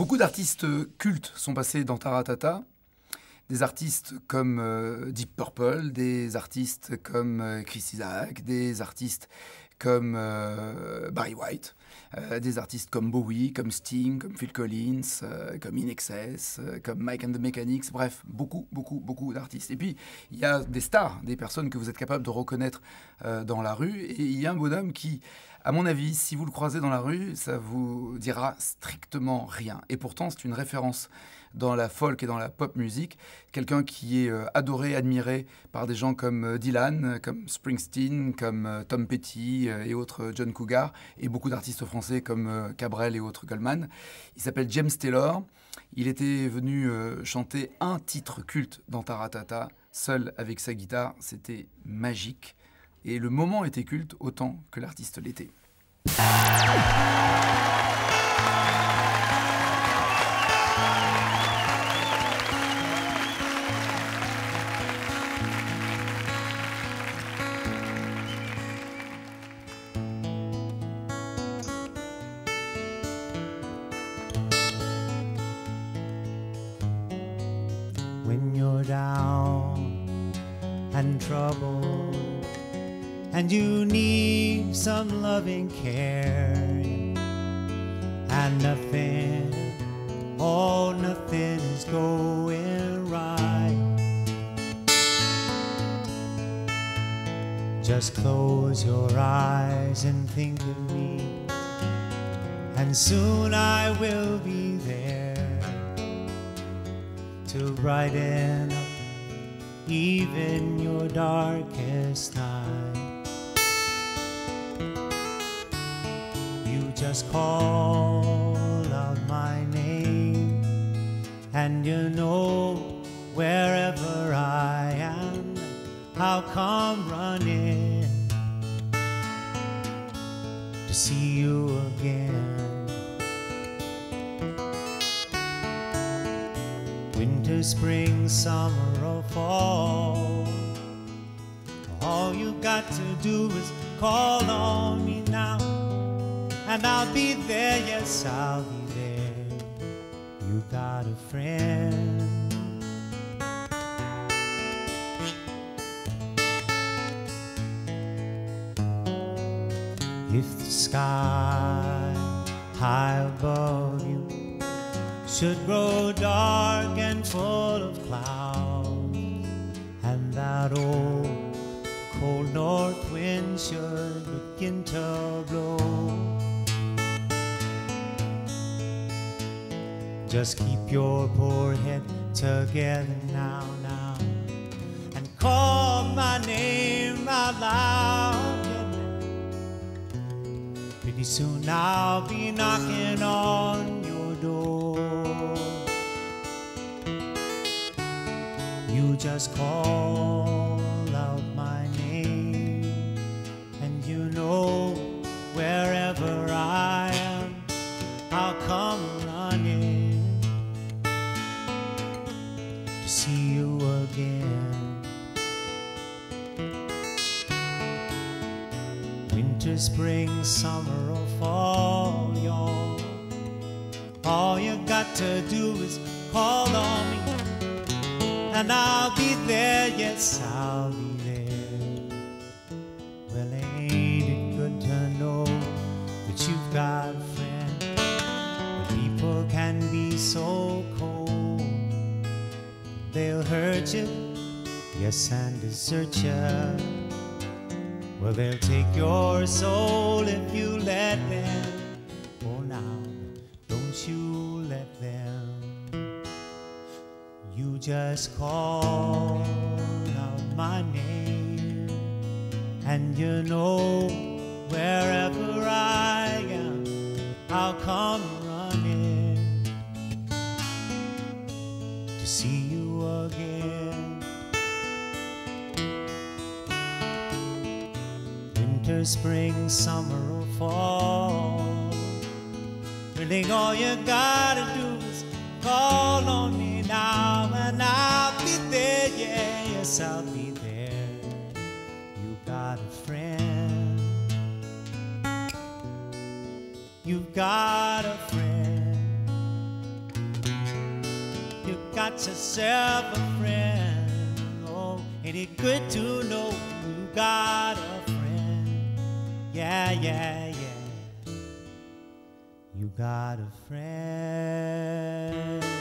Beaucoup d'artistes cultes sont passés dans Taratata. Des artistes comme euh, Deep Purple, des artistes comme euh, Chris Isaac, des artistes comme euh, Barry White, des artistes comme Bowie, comme Sting, comme Phil Collins, comme In Excess, comme Mike and the Mechanics, bref, beaucoup, beaucoup, beaucoup d'artistes. Et puis, il y a des stars, des personnes que vous êtes capable de reconnaître dans la rue, et il y a un bonhomme qui à mon avis, si vous le croisez dans la rue, ça vous dira strictement rien. Et pourtant, c'est une référence dans la folk et dans la pop musique. Quelqu'un qui est euh, adoré, admiré par des gens comme euh, Dylan, comme Springsteen, comme euh, Tom Petty et autres John Cougar, et beaucoup d'artistes français comme Cabrel et autres Goldman. Il s'appelle James Taylor. Il était venu chanter un titre culte dans Taratata, seul avec sa guitare. C'était magique. Et le moment était culte autant que l'artiste l'était. Down and troubled. And you need some loving care. And nothing oh nothing is going right. Just close your eyes and think of me. And soon I will be there to brighten up even your darkest night You just call out my name, and you know wherever I am, I'll come running to see you again. Winter, spring, summer, or fall, all you got to do is call on me now and I'll be there, yes, I'll be there. You got a friend. If the sky high above you should grow dark and full of clouds, and that old cold north wind should begin to blow. Just keep your poor head together now, now, and call my name out loud. Pretty soon I'll be knocking on just call out my name, and you know wherever I am, I'll come running to see you again. Winter, spring, summer, or fall, y'all. All you got to do is call on me, and I'll be there. Yes, I'll be there. Well, ain't it good to know that you've got a friend? But people can be so cold. They'll hurt you, yes, and desert you. Well, they'll take your soul if you let them. Oh, now, don't you let them. You just call out my name, and you know wherever I am, I'll come running to see you again. Winter, spring, summer, or fall. Really, all you gotta do is call on me now, and I'll be there. Yeah, yes, I'll be there. You got a friend. You've got a friend. You got yourself a friend. Oh, ain't it good to know you got a friend? Yeah, yeah, yeah. You got a friend.